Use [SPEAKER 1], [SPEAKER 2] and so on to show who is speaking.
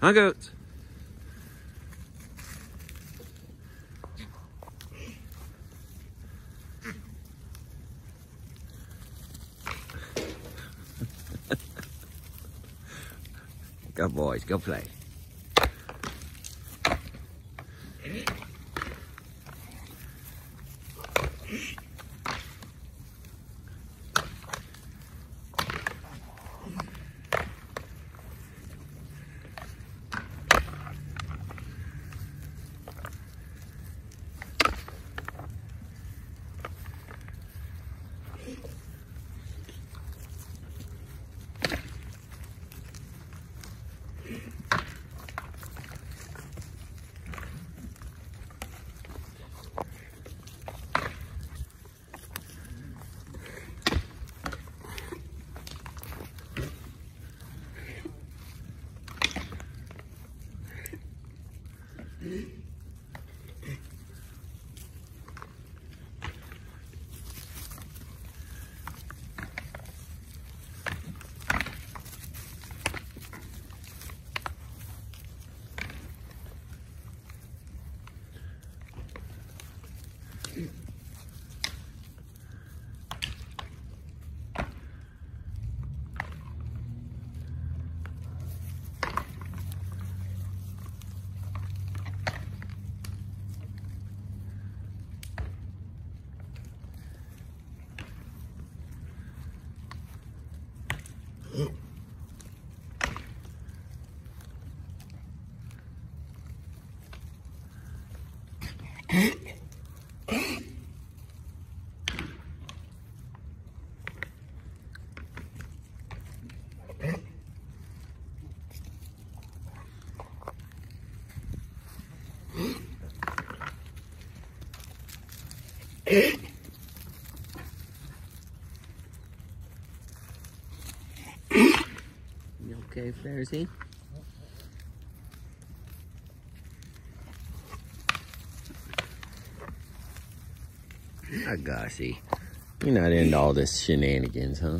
[SPEAKER 1] Huh, goats? go boys, go play. Mm-hmm. え okay, Pharisee? Ah, gossy. You're not into all this shenanigans, huh?